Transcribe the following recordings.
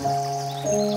Música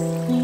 Mm.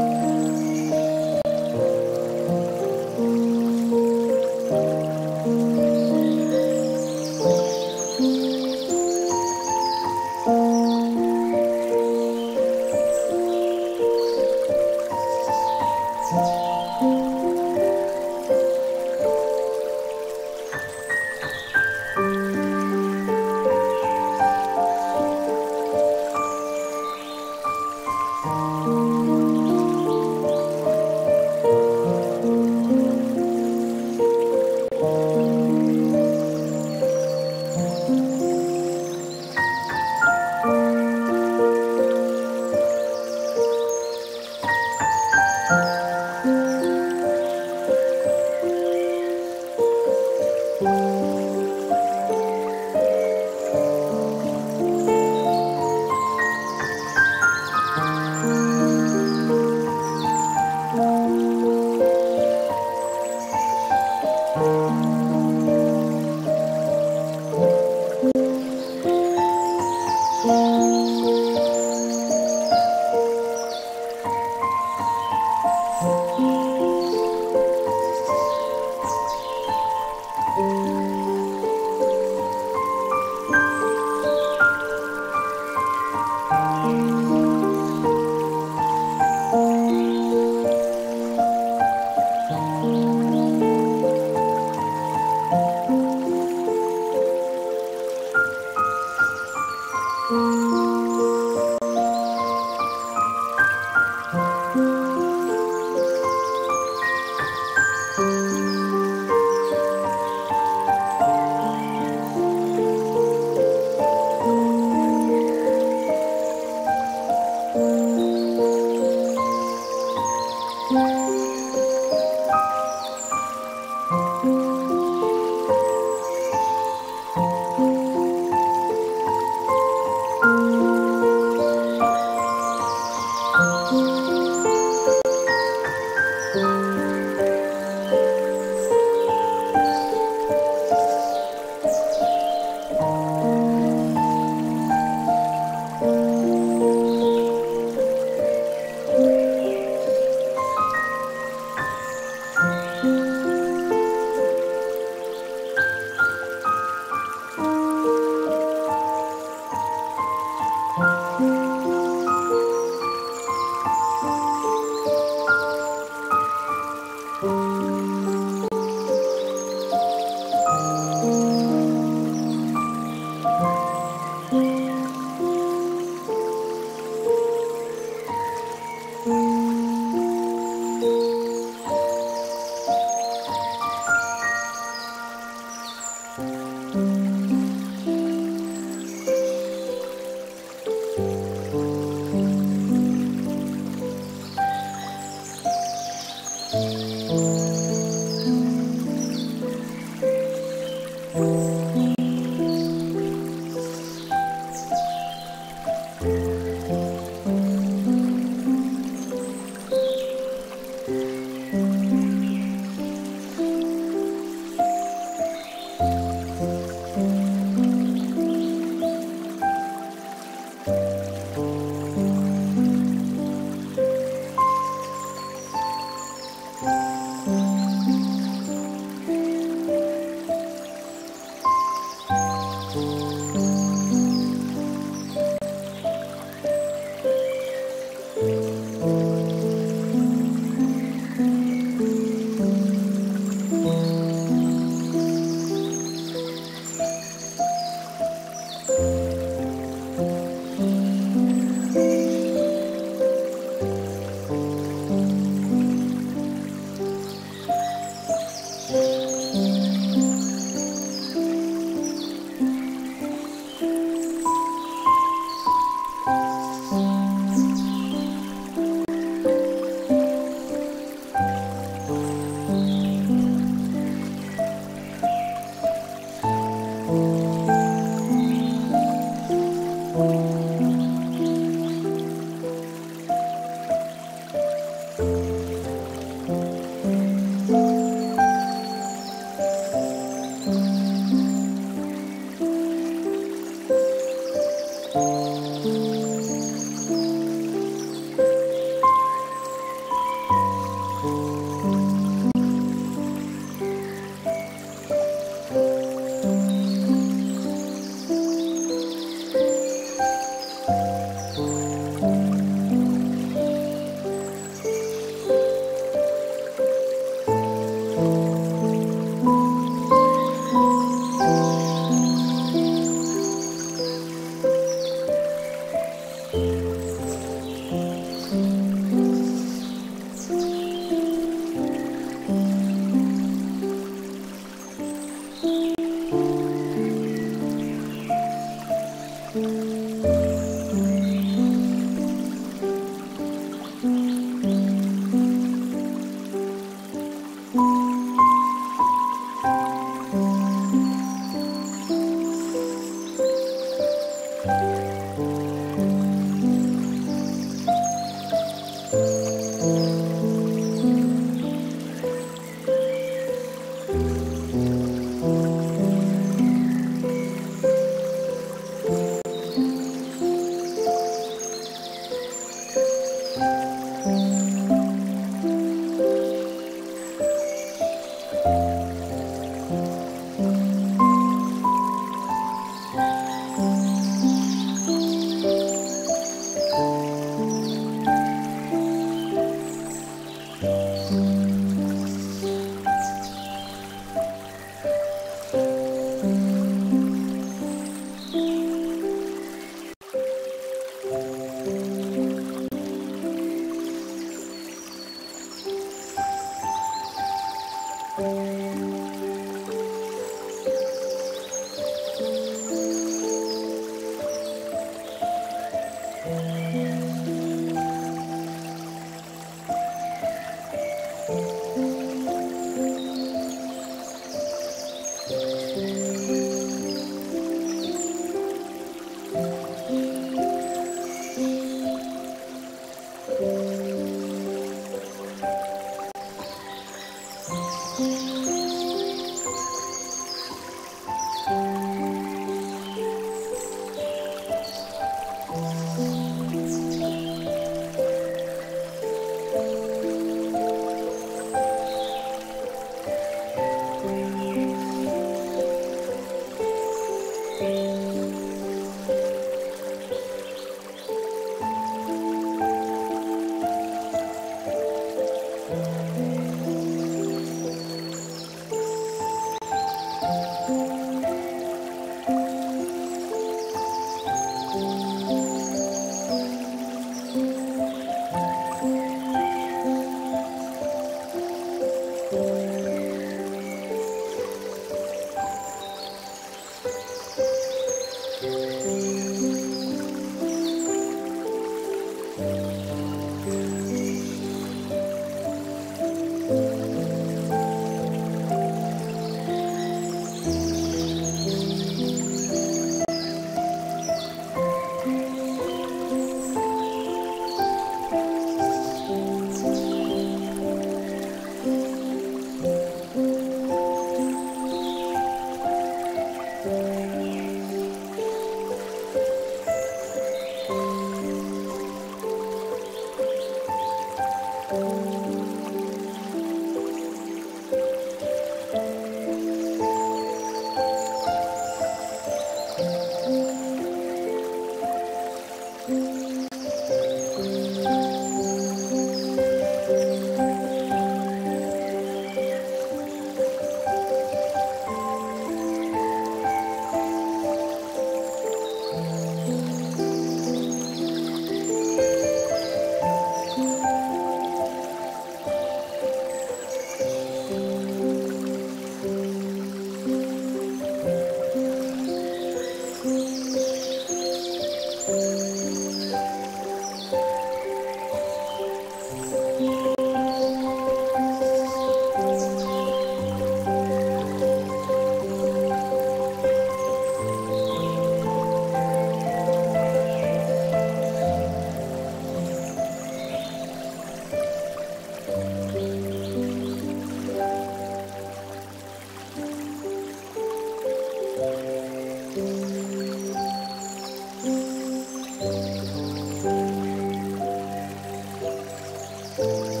Música